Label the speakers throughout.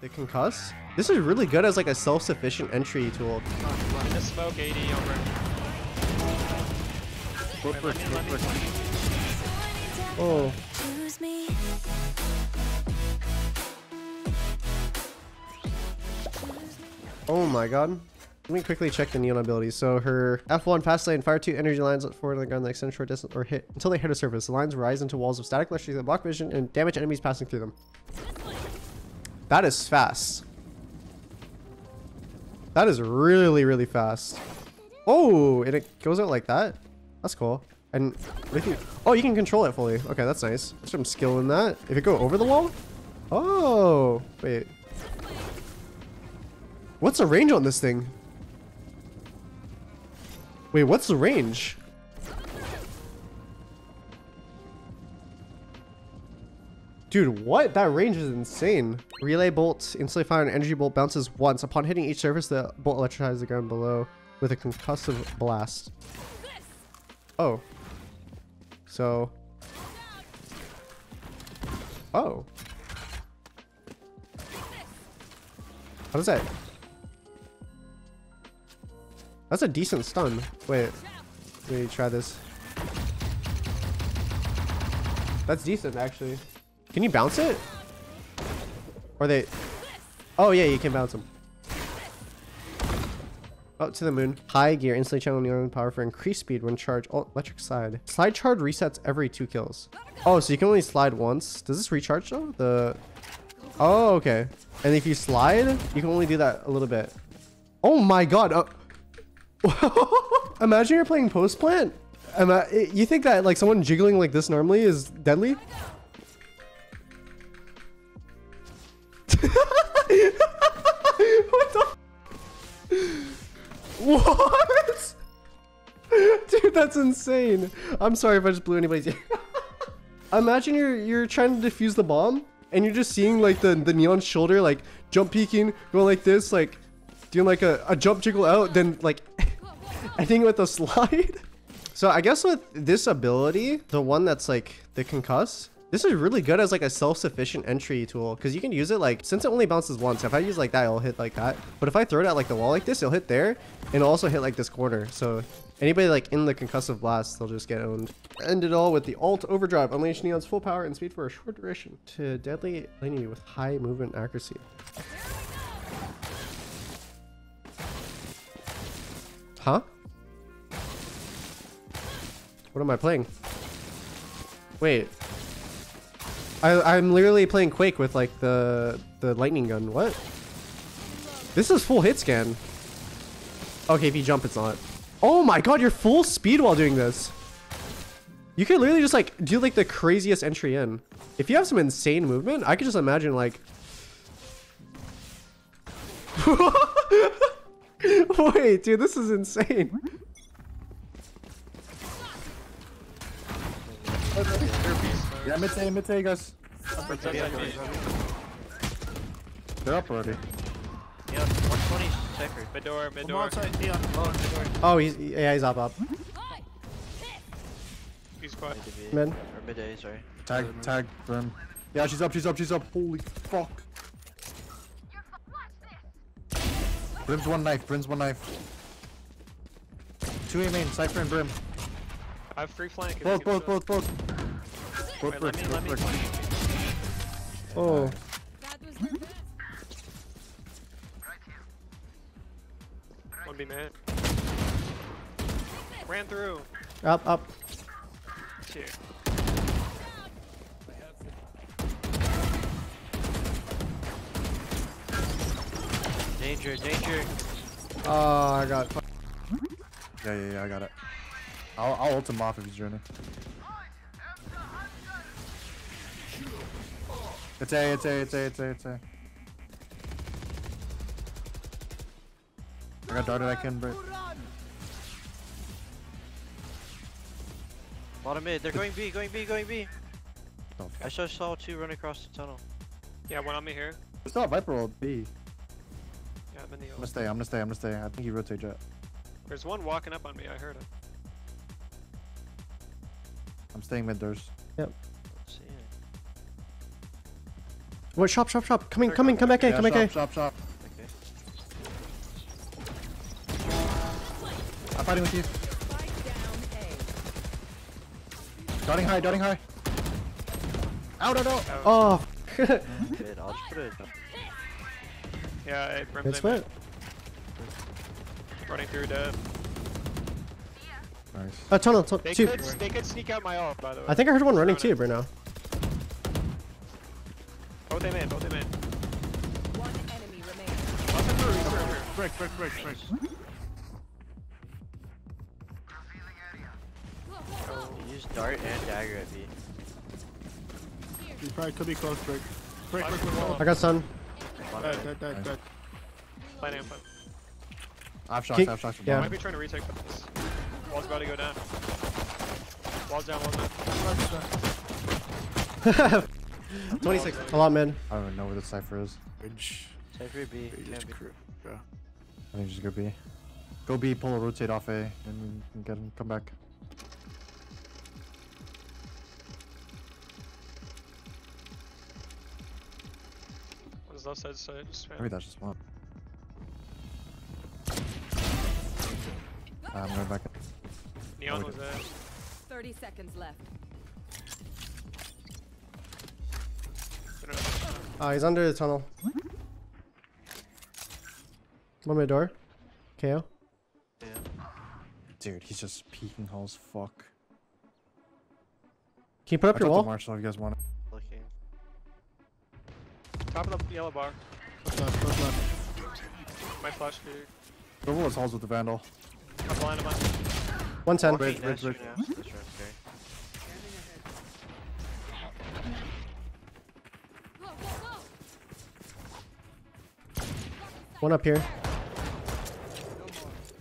Speaker 1: the concuss. This is really good as like a self-sufficient entry tool.
Speaker 2: The smoke, 80 over.
Speaker 1: Oh, oh my god. Let me quickly check the Neon abilities. So her F1 fast lane, fire two energy lines forward on the ground that extend short distance or hit until they hit a surface. The lines rise into walls of static electricity that block vision and damage enemies passing through them. That is fast. That is really, really fast. Oh, and it goes out like that. That's cool. And if you, oh, you can control it fully. Okay, that's nice. There's some skill in that. If it go over the wall, oh, wait. What's the range on this thing? Wait, what's the range? Dude, what? That range is insane. Relay bolt instantly fire an energy bolt bounces once. Upon hitting each surface, the bolt electrifies the ground below with a concussive blast. Oh. So. Oh. How does that? That's a decent stun. Wait. Let me try this. That's decent, actually. Can you bounce it? Or they... Oh, yeah, you can bounce them. Oh, to the moon. High gear. Instantly channel neon power for increased speed when charged. Oh, electric slide. Slide charge resets every two kills. Oh, so you can only slide once. Does this recharge though? The... Oh, okay. And if you slide, you can only do that a little bit. Oh my god. Uh... Imagine you're playing post plant. You think that like someone jiggling like this normally is deadly? What the? What? Dude, that's insane. I'm sorry if I just blew anybody's ear. Imagine you're you're trying to defuse the bomb and you're just seeing like the the neon shoulder like jump peeking, going like this, like doing like a, a jump jiggle out, then like ending with a slide. So I guess with this ability, the one that's like the concuss, this is really good as like a self-sufficient entry tool because you can use it like since it only bounces once. If I use like that, it'll hit like that. But if I throw it at like the wall like this, it'll hit there and also hit like this corner. So anybody like in the concussive blast, they'll just get owned. End it all with the alt overdrive. Unleash Neon's full power and speed for a short duration to deadly enemy with high movement accuracy. Huh? What am I playing? Wait. I, I'm literally playing Quake with like the the lightning gun. What? This is full hit scan. Okay, if you jump, it's not. Oh my god, you're full speed while doing this. You could literally just like do like the craziest entry in. If you have some insane movement, I could just imagine like. Wait, dude, this is insane.
Speaker 3: Yeah, mid A, mid A, guys. They're up already.
Speaker 4: Yeah, 120 second.
Speaker 2: Mid door, mid door.
Speaker 5: Oh, mid door.
Speaker 1: Oh, he's yeah, he's up up.
Speaker 2: He's quiet.
Speaker 1: Mid.
Speaker 4: Or mid A, sorry.
Speaker 3: Tag, tag, Brim. Yeah, she's up, she's up, she's up. Holy fuck. Brim's one knife, Brim's one knife. Two A main, Cypher and Brim.
Speaker 2: I have free flank. if
Speaker 3: Both, both, both, both. Both
Speaker 2: Wait, let
Speaker 3: bricks,
Speaker 2: me, let
Speaker 3: both
Speaker 2: me
Speaker 3: bricks.
Speaker 2: flank.
Speaker 1: Oh.
Speaker 2: One be man. Ran through.
Speaker 1: Up, up.
Speaker 2: Two.
Speaker 4: Danger, danger.
Speaker 1: Oh, I got.
Speaker 3: Yeah, yeah, yeah, I got it. I'll, I'll ult him off if he's joining. It's A, it's A, it's A, it's A, it's A. I got darted, I can break.
Speaker 4: Bottom mid. They're going B, going B, going B.
Speaker 3: Oh,
Speaker 4: I just saw two run across the tunnel.
Speaker 2: Yeah, one on me here.
Speaker 3: Still a Viper ult B.
Speaker 2: Yeah, I'm in the
Speaker 3: I'm gonna stay, I'm gonna stay, I'm gonna stay. I think he rotate Jett.
Speaker 2: There's one walking up on me. I heard it.
Speaker 3: I'm staying mid doors.
Speaker 4: Let's
Speaker 1: What? Shop, shop, shop. Coming, coming, come back in, come back in.
Speaker 3: shop, shop, shop.
Speaker 4: Okay.
Speaker 3: I'm fighting with you. Darting high, darting high. Out, out, out.
Speaker 1: Oh,
Speaker 4: Good. I'll just put it.
Speaker 2: Yeah, hey, Brim's
Speaker 1: good
Speaker 2: in.
Speaker 1: split.
Speaker 2: Running through dead.
Speaker 3: Nice.
Speaker 1: Uh, tunnel, tu-
Speaker 2: They
Speaker 1: two.
Speaker 2: could, they could sneak out my ult, by the way.
Speaker 1: I think I heard one running
Speaker 2: Surrounded.
Speaker 1: too right now.
Speaker 3: Break, break, break, break.
Speaker 4: You use dart and dagger at B.
Speaker 5: He probably could be close, break. Break, break, break, break.
Speaker 1: I got sun.
Speaker 4: One
Speaker 5: Dead,
Speaker 4: minute.
Speaker 5: dead, dead, dead.
Speaker 2: Planning on plan.
Speaker 3: I have shots, I have shots.
Speaker 1: yeah.
Speaker 3: bottom.
Speaker 2: Might be trying to retake this. Wall's about to go down. Wall's down, wall's down.
Speaker 1: 26. A lot mid.
Speaker 3: I don't even know where the Cypher is.
Speaker 5: Bridge.
Speaker 4: Cypher B.
Speaker 5: Bridge crew. Yeah.
Speaker 3: I think just go B. Go B, pull a rotate off A, and we can get him, come back.
Speaker 2: What is left side side? Just
Speaker 3: Maybe that's just one. I'm going back.
Speaker 2: Neon
Speaker 3: Oh,
Speaker 2: was there.
Speaker 6: 30 seconds left.
Speaker 1: Uh, he's under the tunnel. One mid door. KO.
Speaker 4: Yeah.
Speaker 3: Dude, he's just peeking holes. fuck.
Speaker 1: Can you put up
Speaker 3: I
Speaker 1: your wall?
Speaker 3: the Marshal if you guys want it.
Speaker 4: Looking.
Speaker 2: Top of the yellow bar.
Speaker 5: Close left, close left.
Speaker 2: My flash for you.
Speaker 3: Go Willis halls with the Vandal.
Speaker 2: I'm blind, I'm blind.
Speaker 1: 110.
Speaker 3: Bridge, bridge, bridge.
Speaker 4: yeah, This round's fair.
Speaker 1: One up here.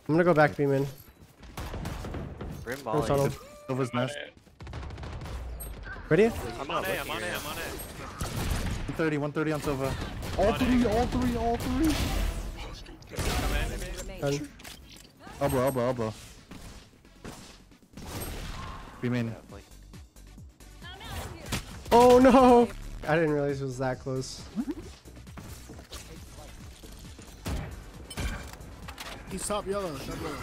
Speaker 1: I'm gonna go back beam in.
Speaker 4: Brim
Speaker 1: Go tunnel.
Speaker 3: Silver's nest.
Speaker 1: Ready?
Speaker 2: I'm on A, I'm on A,
Speaker 4: right
Speaker 2: I'm on A.
Speaker 3: 130, 130 on Sova. All three, all three, all three.
Speaker 2: Come in,
Speaker 6: Enemy
Speaker 2: maybe.
Speaker 3: Elbow, elbow, elbow. Beam in.
Speaker 1: Oh no! I didn't realize it was that close.
Speaker 5: He's top yellow, top yellow.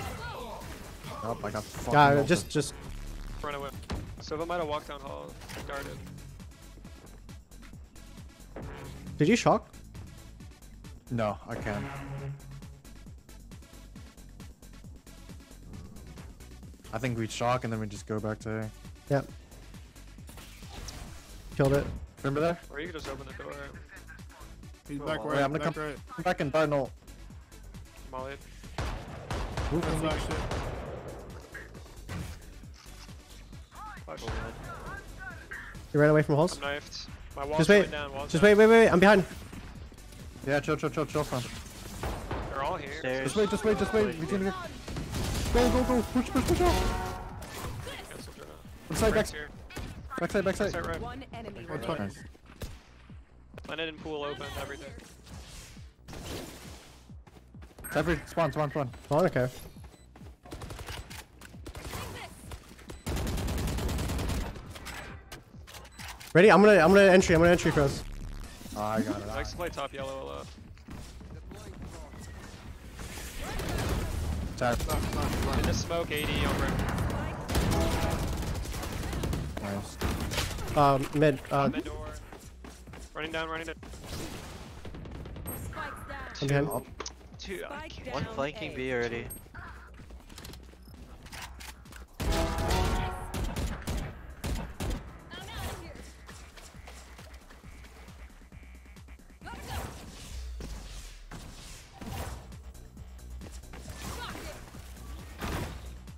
Speaker 3: Oh, I got fucking
Speaker 1: Yeah,
Speaker 3: ulted.
Speaker 1: just, just.
Speaker 2: Run away. Sova might have walked down hall and guarded.
Speaker 1: Did you shock?
Speaker 3: No, I can't. I think we shock and then we just go back to A.
Speaker 1: Yep. Killed it.
Speaker 3: Remember that?
Speaker 2: Or you could just open the door.
Speaker 5: He's
Speaker 2: Oh,
Speaker 5: back right,
Speaker 3: Wait, I'm gonna
Speaker 5: back
Speaker 3: come-
Speaker 5: right.
Speaker 3: Back and buy no.
Speaker 2: Molly.
Speaker 3: Move
Speaker 5: That's flash it.
Speaker 2: Flash.
Speaker 4: full.
Speaker 1: You ran away from holes?
Speaker 2: I'm knifed. My wall's
Speaker 1: Just wait.
Speaker 2: going down. Wall's
Speaker 1: Just
Speaker 2: down.
Speaker 1: wait, wait, wait, wait. I'm behind.
Speaker 3: Yeah, chill, chill, chill, chill, front.
Speaker 2: They're all here.
Speaker 4: Stairs.
Speaker 3: Just wait, just wait, just wait. We can go. Go, go, go. Push, push, push out.
Speaker 2: Cancel Jonah.
Speaker 3: Back,
Speaker 2: here.
Speaker 3: backside, backside.
Speaker 2: Start right.
Speaker 6: One enemy
Speaker 5: One
Speaker 6: remaining.
Speaker 5: touch.
Speaker 3: Nice.
Speaker 2: Landed in pool open, everything.
Speaker 3: Cypher, spawn, spawn, spawn.
Speaker 1: Oh, okay. Ready? I'm gonna, I'm gonna entry. I'm gonna entry cross.
Speaker 3: Oh, I got it.
Speaker 2: Likes to play top yellow a lot.
Speaker 3: Tap.
Speaker 2: In the smoke, 80 on rim.
Speaker 3: Nice.
Speaker 1: Um, mid. Uh,
Speaker 2: Mid door. Running down, running down.
Speaker 6: Spikes
Speaker 1: I'm
Speaker 6: down.
Speaker 1: behind.
Speaker 2: Two.
Speaker 6: Spike.
Speaker 4: One flanking
Speaker 6: A.
Speaker 4: B already.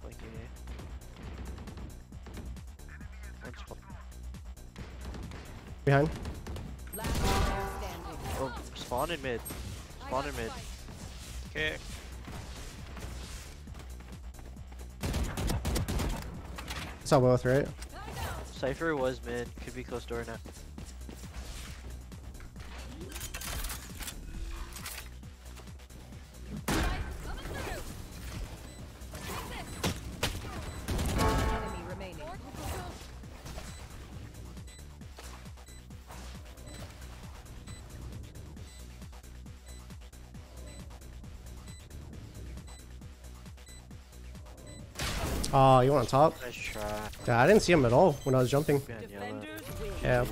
Speaker 4: Flanking A. One's fl-
Speaker 1: Behind.
Speaker 6: Last player standing.
Speaker 4: Oh, spawn in mid. Spawn in mid.
Speaker 2: Okay.
Speaker 1: Saw both, right?
Speaker 4: Cypher was mid. Could be close door now.
Speaker 1: Oh, you want on top? Yeah, I didn't see him at all when I was jumping.
Speaker 4: Behind yellow.
Speaker 6: Defenders win.
Speaker 1: Yeah.